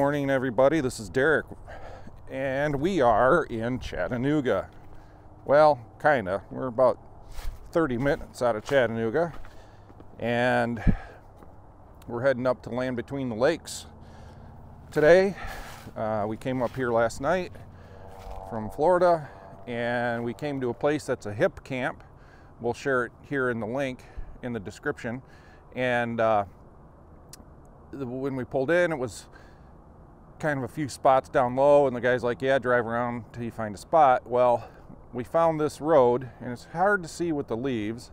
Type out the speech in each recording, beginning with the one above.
Morning, everybody. This is Derek, and we are in Chattanooga. Well, kind of. We're about 30 minutes out of Chattanooga, and we're heading up to Land Between the Lakes today. Uh, we came up here last night from Florida, and we came to a place that's a Hip Camp. We'll share it here in the link in the description. And uh, when we pulled in, it was kind of a few spots down low, and the guy's like, Yeah, drive around till you find a spot. Well, we found this road, and it's hard to see with the leaves,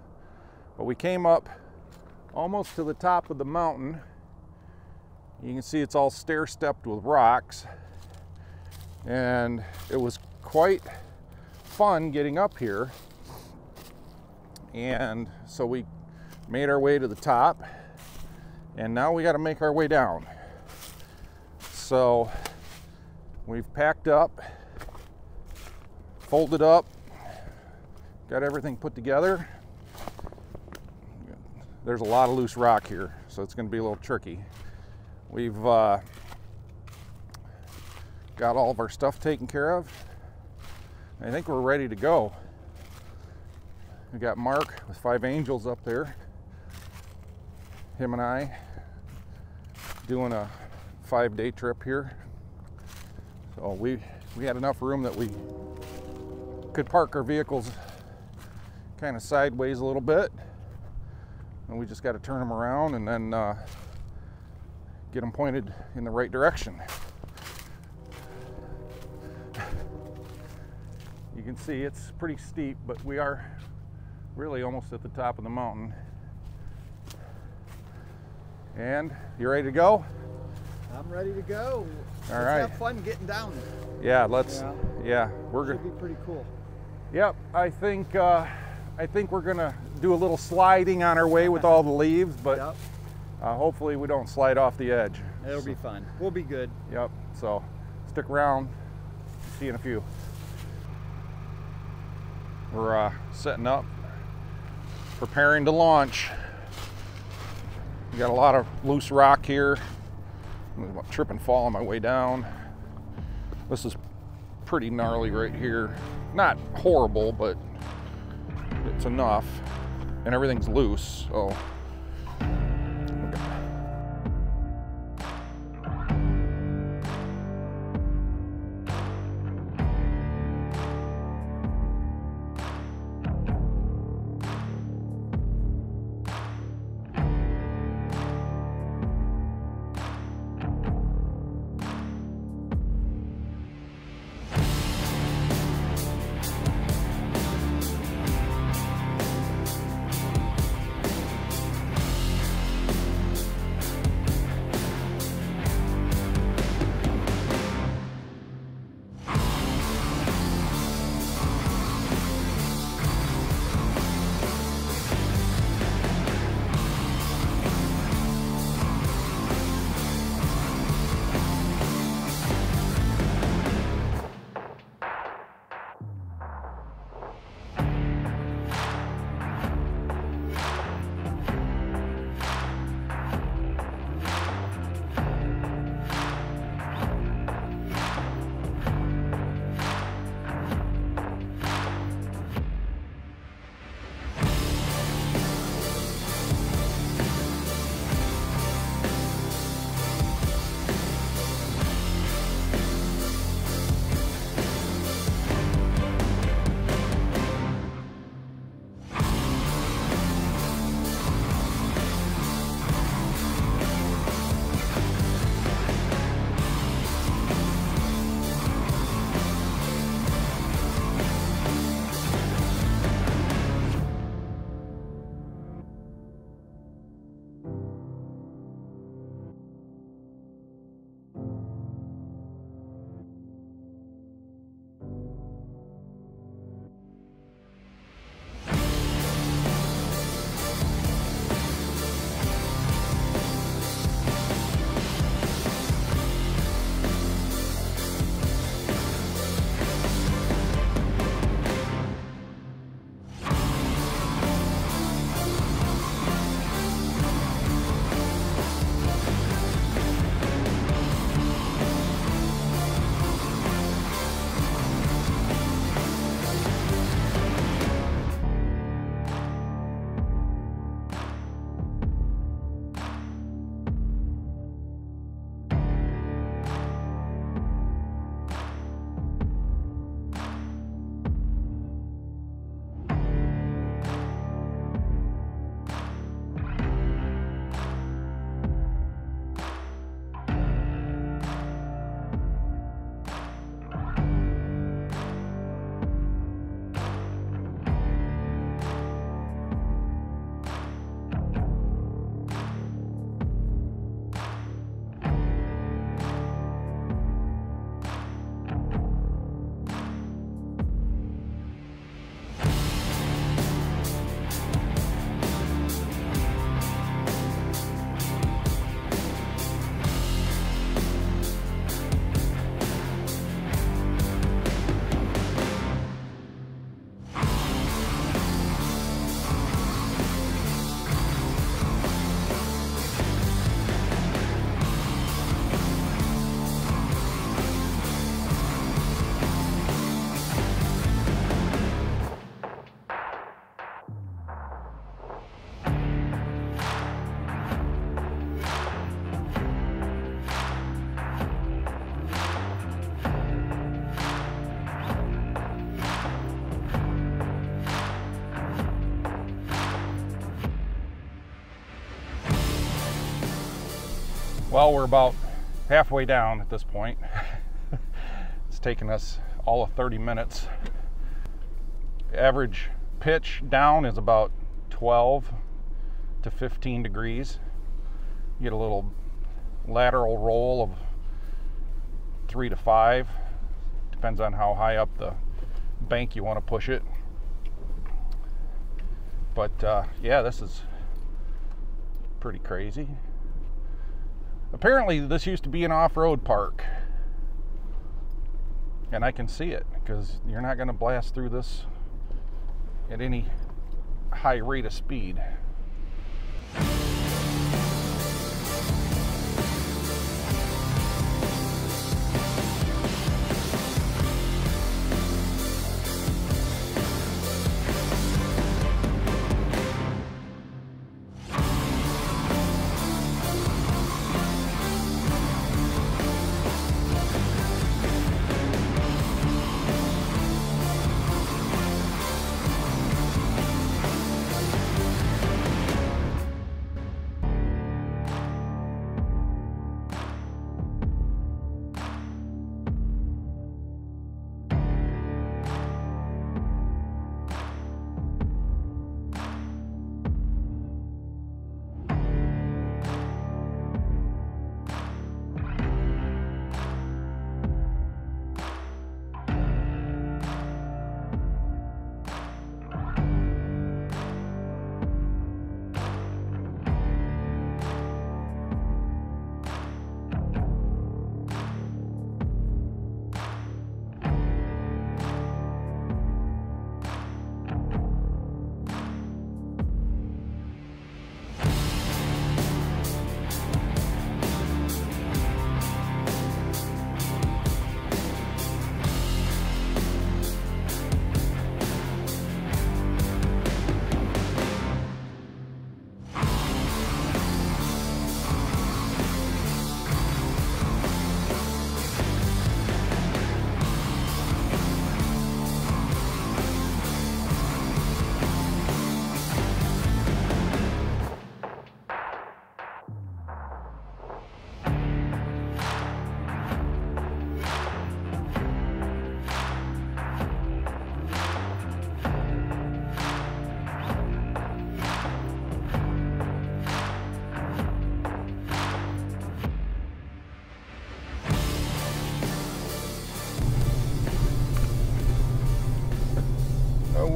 but we came up almost to the top of the mountain. You can see it's all stair stepped with rocks, and it was quite fun getting up here. And so we made our way to the top, and now we got to make our way down. So we've packed up, folded up, got everything put together. There's a lot of loose rock here, so it's going to be a little tricky. We've uh, got all of our stuff taken care of. I think we're ready to go. We got Mark with Five Angels up there. Him and I doing a five day trip here. So we, we had enough room that we could park our vehicles kind of sideways a little bit. And we just got to turn them around and then uh, get them pointed in the right direction. You can see it's pretty steep, but we are really almost at the top of the mountain. And you ready to go? I'm ready to go. All Let's right. have fun getting down. Yeah, let's. Yeah. Yeah, we're Should gonna. be pretty cool. Yep, I think uh, I think we're gonna do a little sliding on our way with all the leaves, but Yep. uh, hopefully we don't slide off the edge. It'll be fun. We'll be good. Yep. So stick around. See you in a few. We're uh, setting up, preparing to launch. We got a lot of loose rock here. Trip and fall on my way down. This is pretty gnarly right here. Not horrible, but it's enough. And everything's loose, so Well, we're about halfway down at this point. it's taken us all of 30 minutes. Average pitch down is about 12 to 15 degrees. You get a little lateral roll of three to five. Depends on how high up the bank you want to push it. But uh, yeah, this is pretty crazy. Apparently, this used to be an off road park. And I can see it because you're not going to blast through this at any high rate of speed.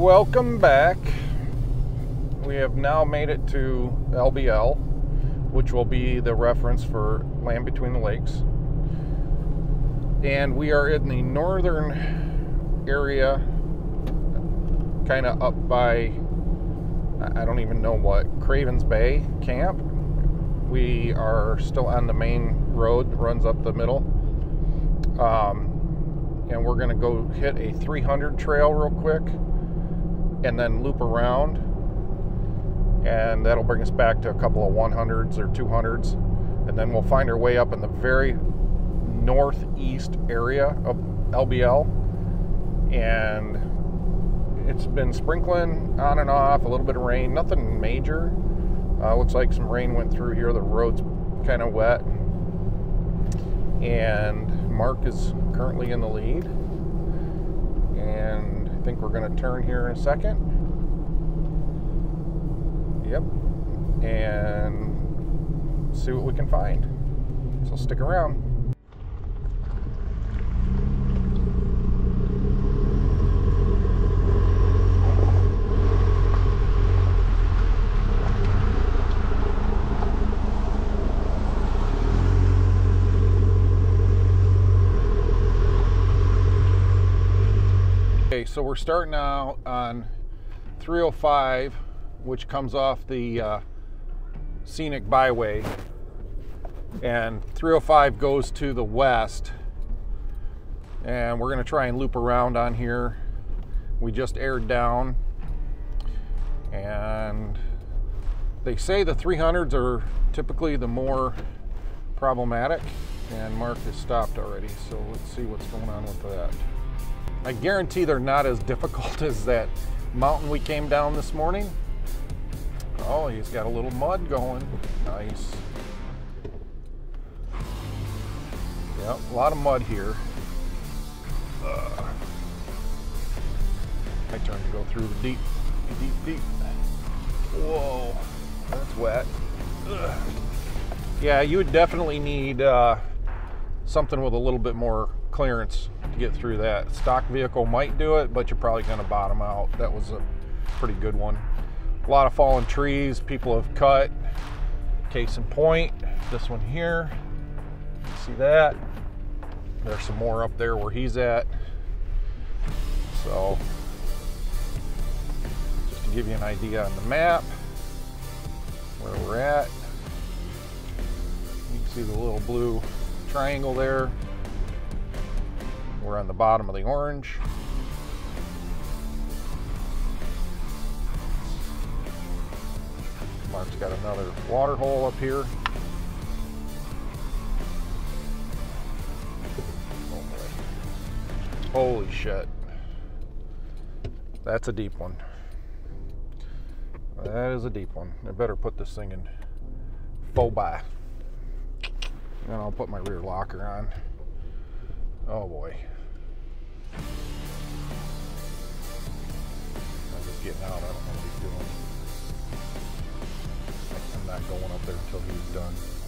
Welcome back. We have now made it to LBL, which will be the reference for Land Between the Lakes. And we are in the northern area, kind of up by, I don't even know what, Cravens Bay Camp. We are still on the main road that runs up the middle. Um, and we're going to go hit a 300 trail real quick and then loop around. And that'll bring us back to a couple of 100s or 200s and then we'll find our way up in the very northeast area of LBL and it's been sprinkling on and off a little bit of rain nothing major. Uh, looks like some rain went through here the road's kind of wet. And Mark is currently in the lead. And think we're going to turn here in a second. Yep. And see what we can find. So stick around. Okay, so we're starting out on 305, which comes off the uh, scenic byway, and 305 goes to the west. And we're going to try and loop around on here. We just aired down, and they say the 300s are typically the more problematic, and Mark has stopped already, so let's see what's going on with that. I guarantee they're not as difficult as that mountain we came down this morning. Oh, he's got a little mud going. Nice. Yep, a lot of mud here. Uh, my turn to go through the deep, deep, deep. Whoa, that's wet. Ugh. Yeah, you would definitely need uh, something with a little bit more clearance to get through that. Stock vehicle might do it, but you're probably going to bottom out. That was a pretty good one. A lot of fallen trees people have cut. Case in point, this one here. You see that? There's some more up there where he's at. So, just to give you an idea on the map, where we're at. You can see the little blue triangle there. We're on the bottom of the orange. Mark's got another water hole up here. Oh. Holy shit. That's a deep one. That is a deep one. I better put this thing in faux by. Then I'll put my rear locker on. Oh boy. Getting out. I don't know what he's doing. I'm not going up there until he's done.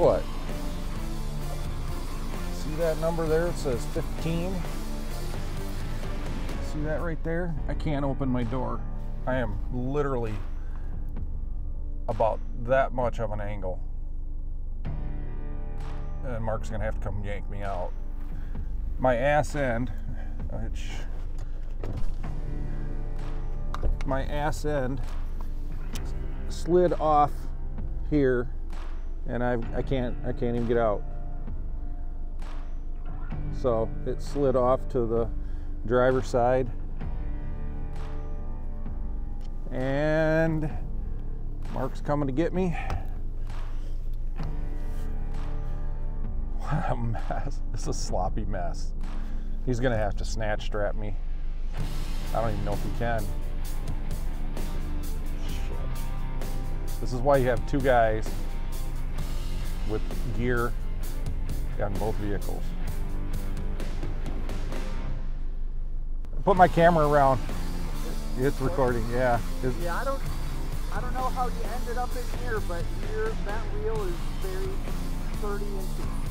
What? See that number there? It says 15. See that right there? I can't open my door. I am literally about that much of an angle. And Mark's gonna have to come yank me out. My ass end, which my ass end slid off here and I I can't I can't even get out. So it slid off to the driver's side. And Mark's coming to get me. What a mess. This is a sloppy mess. He's gonna have to snatch strap me. I don't even know if he can. This is why you have two guys with gear on both vehicles. Put my camera around. It's recording, yeah. It's- Yeah, I don't, I don't know how you ended up in here, but here that wheel is very 30 inches.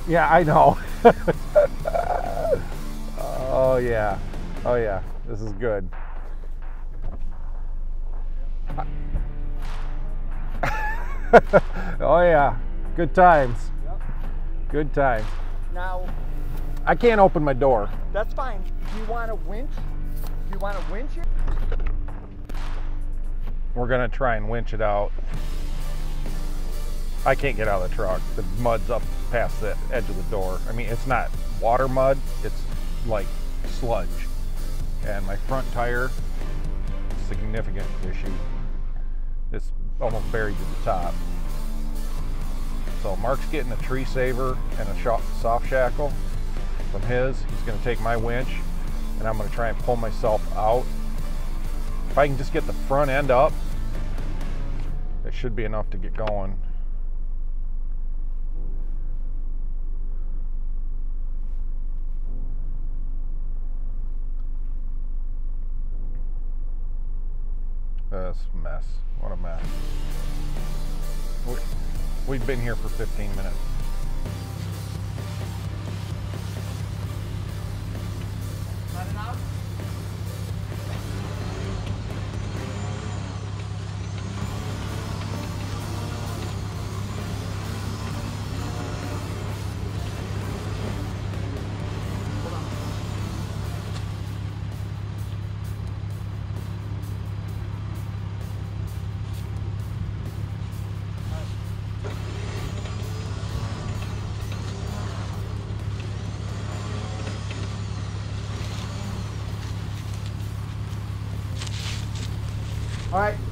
Yeah, I know. oh yeah. Oh yeah. This is good. oh yeah. Good times. Yep. Good times. Now, I can't open my door. that's fine. Do you want a winch? Do you want a winch? it? We're gonna try and winch it out. I can't get out of the truck. The mud's up past the edge of the door. I mean, it's not water mud, it's like sludge. And my front tire, significant issue. It's almost buried to the top. So Mark's getting a tree saver and a soft shackle from his. He's gonna take my winch and I'm gonna try and pull myself out if I can just get the front end up, it should be enough to get going. This mess. What a mess. We've been here for 15 minutes. Let it Right.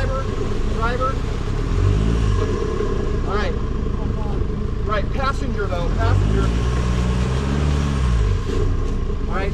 Driver, driver. All right. Right, passenger though, passenger. All right.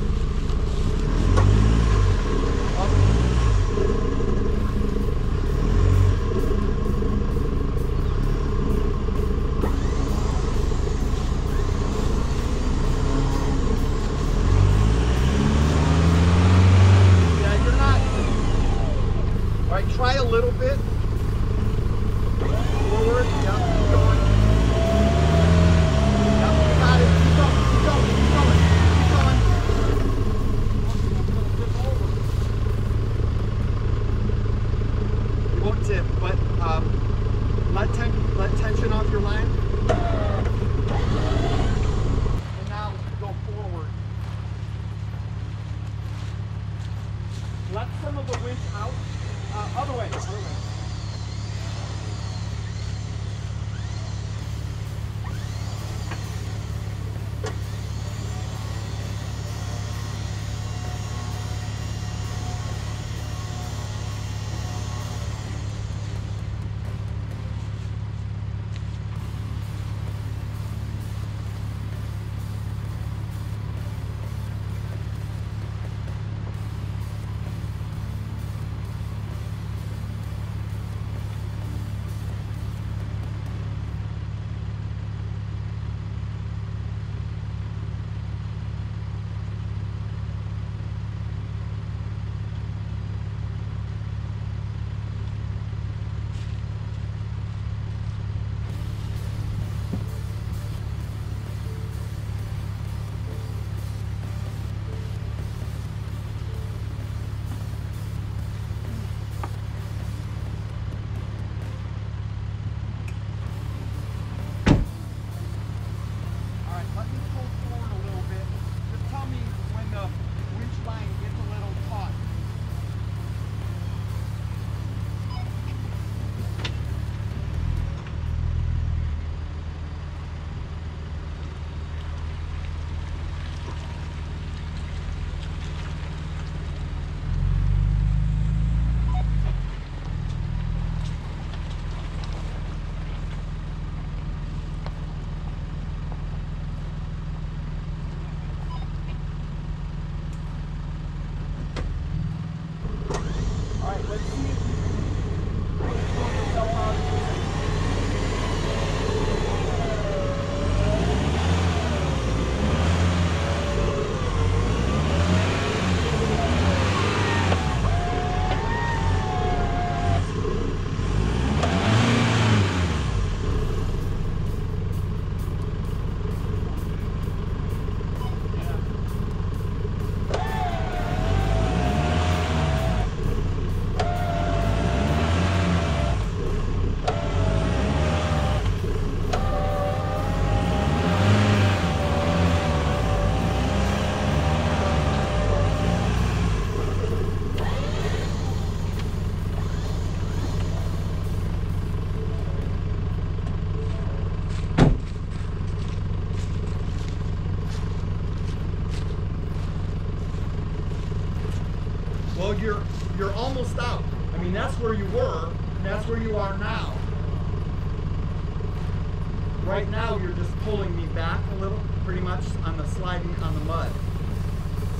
On the on the mud.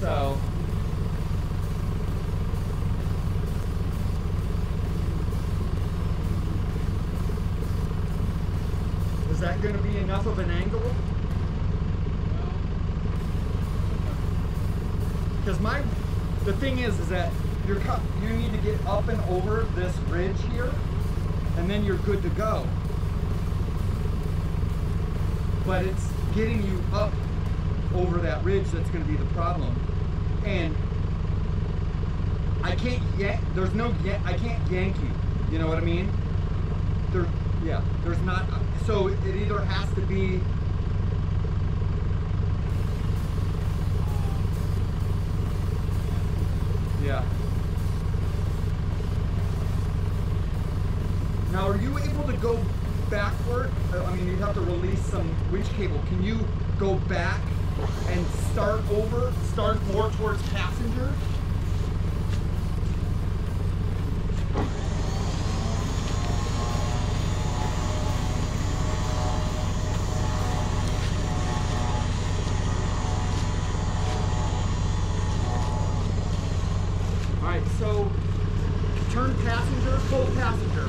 So. Is that going to be enough of an angle? Because my, the thing is, is that you're you need to get up and over this ridge here, and then you're good to go. But it's getting you up over that ridge that's going to be the problem, and I can't yank. There's no yank. I can't yank you. You know what I mean? There, yeah. There's not. So it either has to be Yeah. Now, are you able to go backward? I mean, you'd have to release some winch cable. Can you go back and start over, start more towards passenger. All right, so turn passenger, full passenger.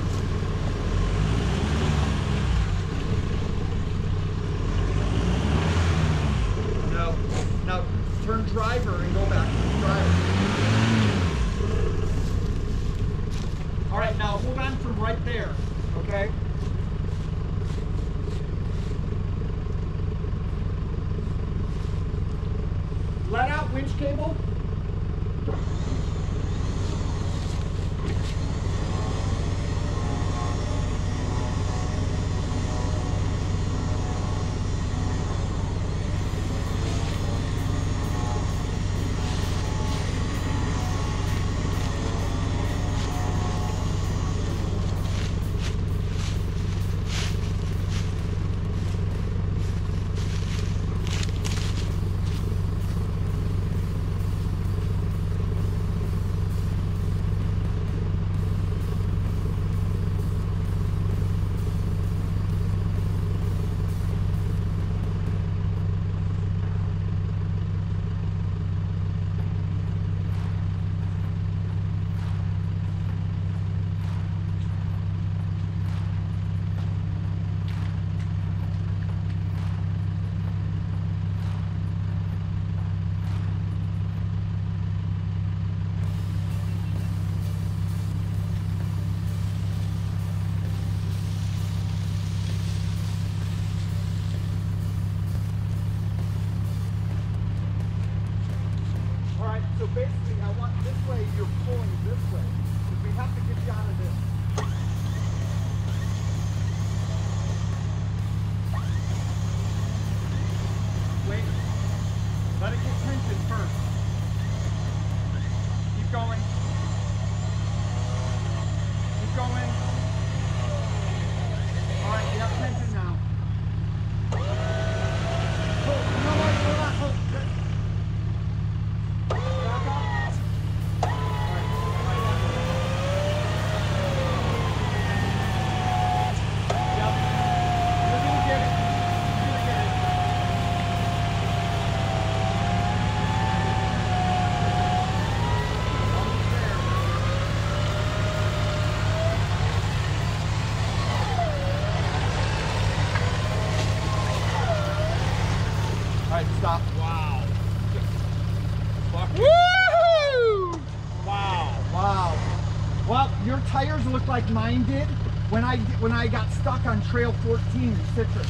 Like mine did when I when I got stuck on Trail 14 in Citrus.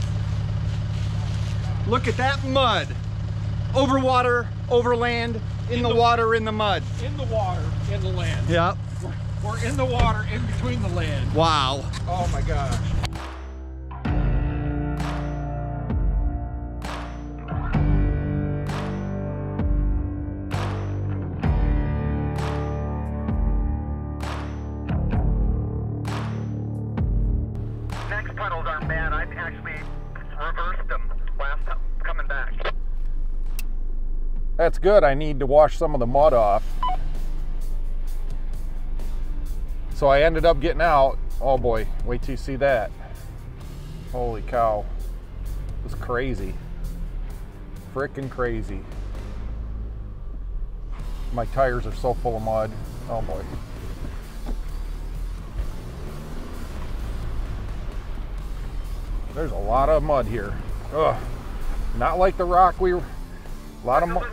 Look at that mud. Over water, over land, in, the, the- water, in the mud. in the water, in the land. Yep. We're in the water, in between the land. Wow. Oh my gosh. Good. I need to wash some of the mud off. So I ended up getting out. Oh boy, wait till you see that. Holy cow. It was crazy. Frickin' crazy. My tires are so full of mud. Oh boy. There's a lot of mud here. Ugh. Not like the rock we. were. A lot of mud.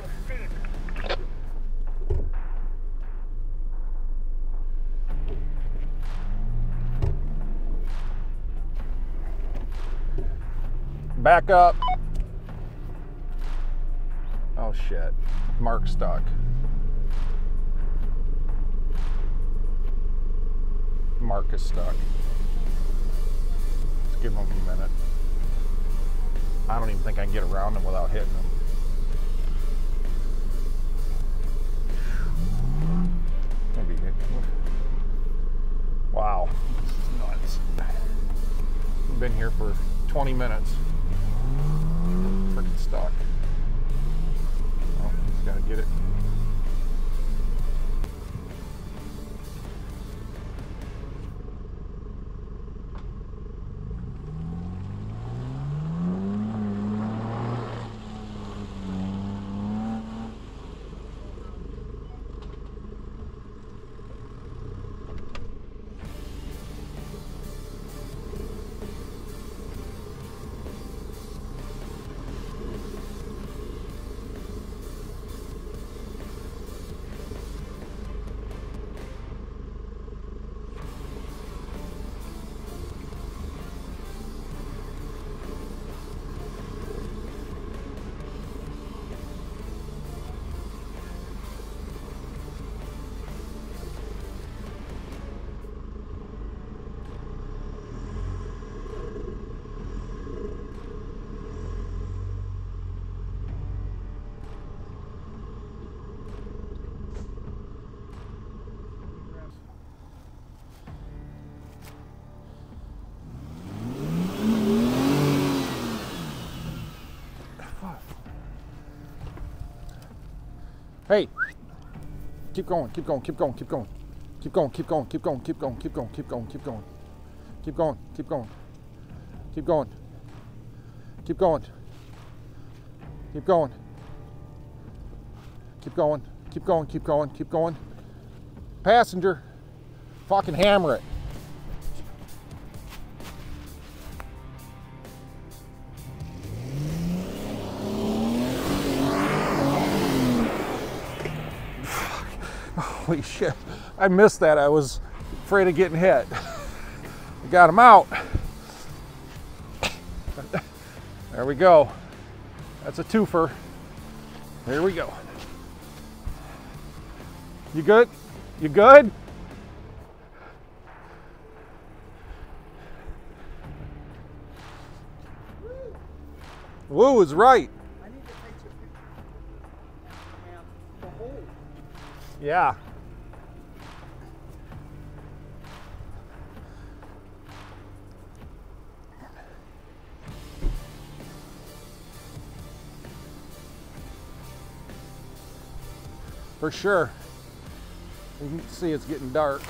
Back up. Oh shit. Mark stuck. Mark is stuck. Let's give him a minute. I don't even think I can get around him without hitting him. Maybe. hit Wow. This is nuts. We've been here for 20 minutes. Freaking stuck. Oh, he's got to get it. Keep going, keep going, keep going, keep going. Keep going, keep going, keep going, keep going, keep going, keep going, keep going. Keep going, keep going. Keep going. Keep going. Keep going. Keep going. Keep going, keep going, keep going. Passenger, fucking hammer it. Holy shit. I missed that. I was afraid of getting hit. I got him out. There we go. That's a twofer. Here we go. You good? You good? Woo is right. Yeah. For sure. You can see it's getting dark.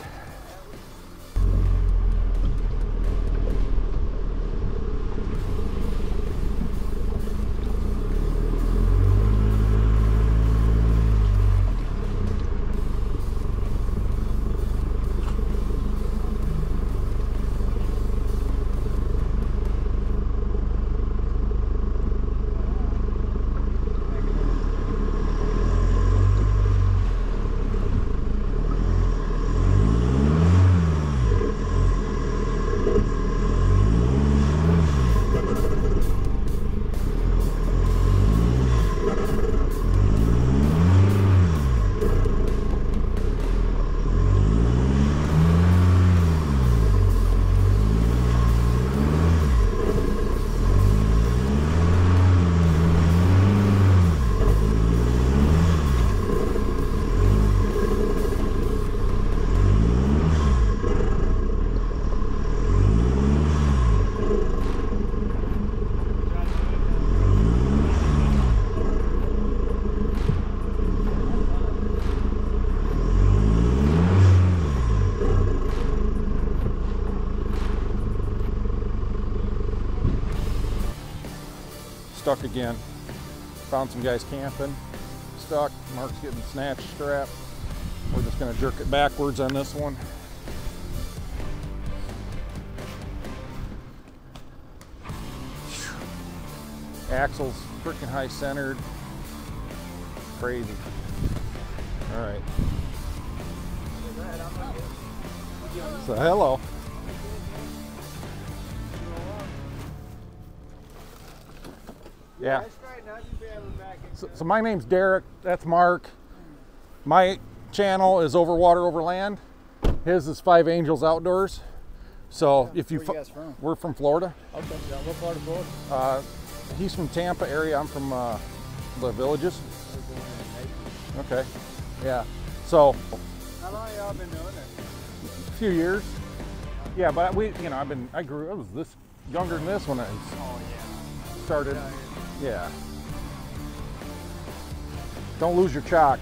Stuck again. Found some guys camping. Stuck. Mark's getting snatch strap. We're just gonna jerk it backwards on this one. Axle's freaking high centered. Crazy. All right. So hello. Yeah. So, so my name's Derek. That's Mark. My channel is Over Water Over Land. His is Five Angels Outdoors. So if you, Where you guys from? we're from Florida. Okay, yeah, what part of Florida? Uh, he's from Tampa area. I'm from uh, the Villages. Okay. Yeah. So How long y'all been doing it? a few years. Yeah, but we, you know, I've been, I grew, I was this younger than this when I Oh yeah. started. Yeah. Don't lose your chalk.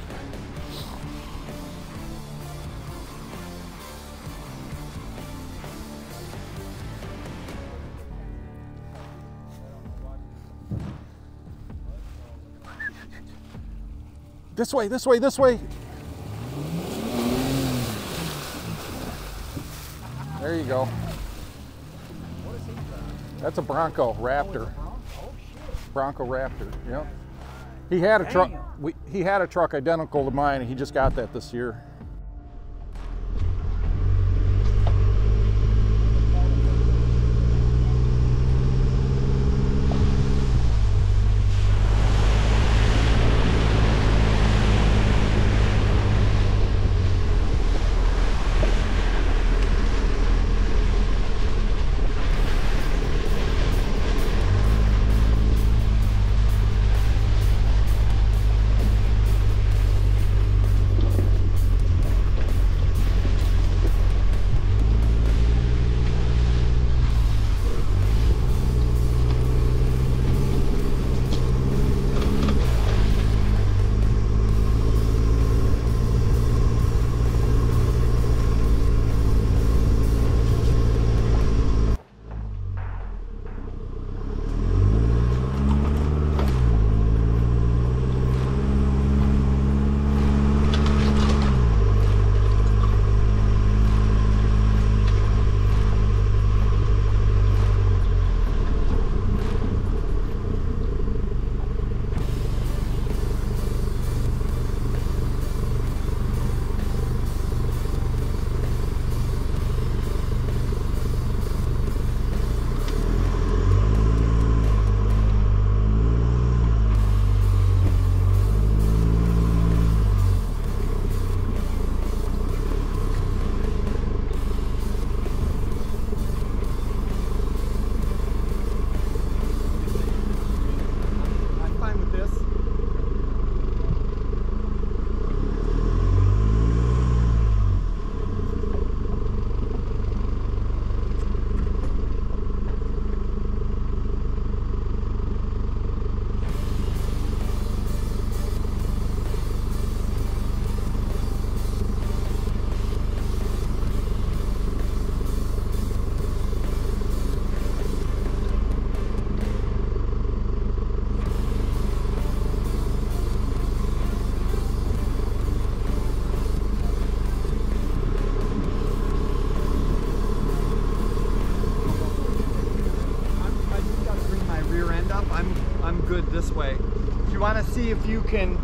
This way, this way, this way. There you go. That's a Bronco Raptor. Bronco Raptor. Yep. He had a truck. He had a truck identical to mine, and he just got that this year. Can,